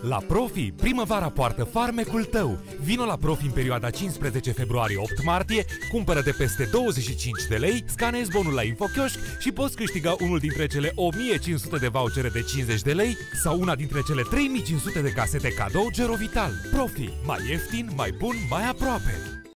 La Profi, primăvara poartă farmecul tău. Vino la Profi în perioada 15 februarie-8 martie, cumpără de peste 25 de lei, scanezi bonul la InfoChioșc și poți câștiga unul dintre cele 1500 de vouchere de 50 de lei sau una dintre cele 3500 de casete cadou Gerovital. Profi, mai ieftin, mai bun, mai aproape.